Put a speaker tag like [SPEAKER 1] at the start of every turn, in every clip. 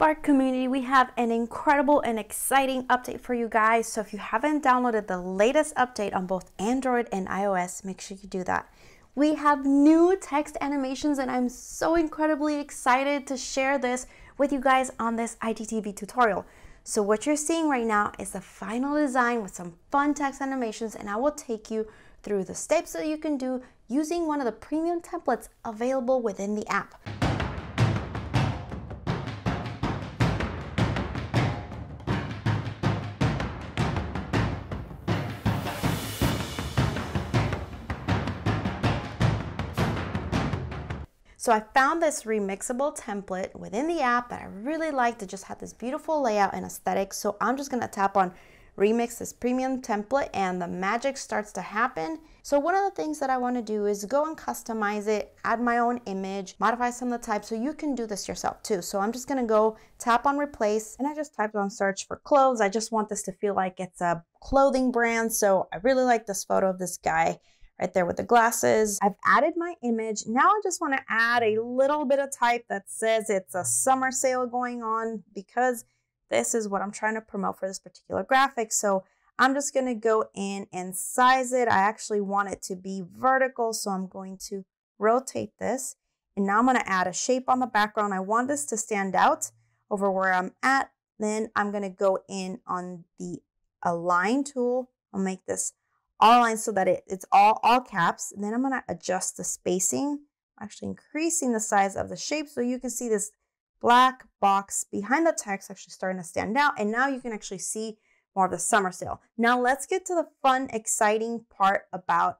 [SPEAKER 1] Spark community, we have an incredible and exciting update for you guys. So if you haven't downloaded the latest update on both Android and iOS, make sure you do that. We have new text animations and I'm so incredibly excited to share this with you guys on this IGTV tutorial. So what you're seeing right now is the final design with some fun text animations and I will take you through the steps that you can do using one of the premium templates available within the app. So I found this remixable template within the app that I really liked. It just had this beautiful layout and aesthetic. So I'm just gonna tap on remix this premium template and the magic starts to happen. So one of the things that I wanna do is go and customize it, add my own image, modify some of the types so you can do this yourself too. So I'm just gonna go tap on replace and I just typed on search for clothes. I just want this to feel like it's a clothing brand. So I really like this photo of this guy right there with the glasses. I've added my image. Now I just want to add a little bit of type that says it's a summer sale going on because this is what I'm trying to promote for this particular graphic. So I'm just going to go in and size it. I actually want it to be vertical, so I'm going to rotate this. And now I'm going to add a shape on the background. I want this to stand out over where I'm at. Then I'm going to go in on the align tool. I'll make this all lines so that it, it's all, all caps. And then I'm gonna adjust the spacing, actually increasing the size of the shape so you can see this black box behind the text actually starting to stand out. And now you can actually see more of the summer sale. Now let's get to the fun, exciting part about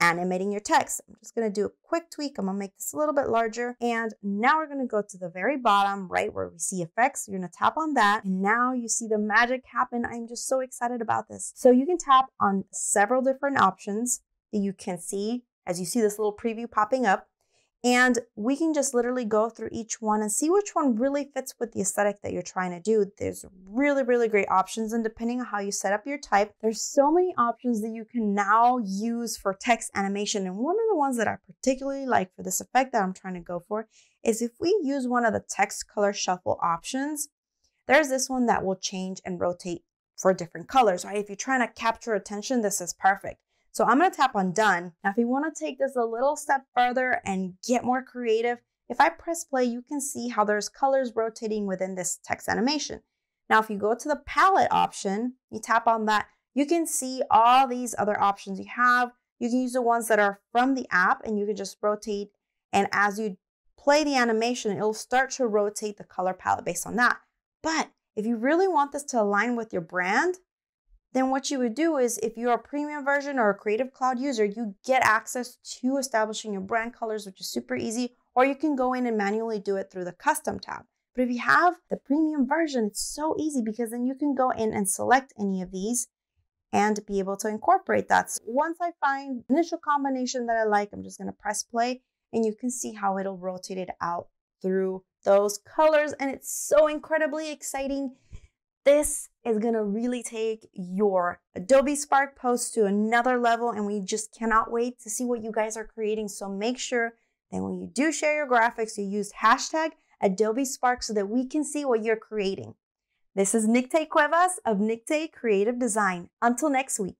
[SPEAKER 1] animating your text. I'm just going to do a quick tweak. I'm to make this a little bit larger. And now we're going to go to the very bottom, right where we see effects. You're to tap on that. And now you see the magic happen. I'm just so excited about this. So you can tap on several different options that you can see as you see this little preview popping up. And we can just literally go through each one and see which one really fits with the aesthetic that you're trying to do. There's really, really great options. And depending on how you set up your type, there's so many options that you can now use for text animation. And one of the ones that I particularly like for this effect that I'm trying to go for is if we use one of the text color shuffle options, there's this one that will change and rotate for different colors, right? If you're trying to capture attention, this is perfect. So I'm going to tap on done. Now, if you want to take this a little step further and get more creative, if I press play, you can see how there's colors rotating within this text animation. Now, if you go to the palette option, you tap on that, you can see all these other options you have. You can use the ones that are from the app and you can just rotate. And as you play the animation, it'll start to rotate the color palette based on that. But if you really want this to align with your brand, then what you would do is if you're a premium version or a Creative Cloud user, you get access to establishing your brand colors, which is super easy, or you can go in and manually do it through the custom tab. But if you have the premium version, it's so easy because then you can go in and select any of these and be able to incorporate that. So once I find initial combination that I like, I'm just gonna press play and you can see how it'll rotate it out through those colors. And it's so incredibly exciting this is going to really take your Adobe Spark post to another level, and we just cannot wait to see what you guys are creating. So make sure that when you do share your graphics, you use hashtag Adobe Spark so that we can see what you're creating. This is Nicte Cuevas of Nicte Creative Design. Until next week.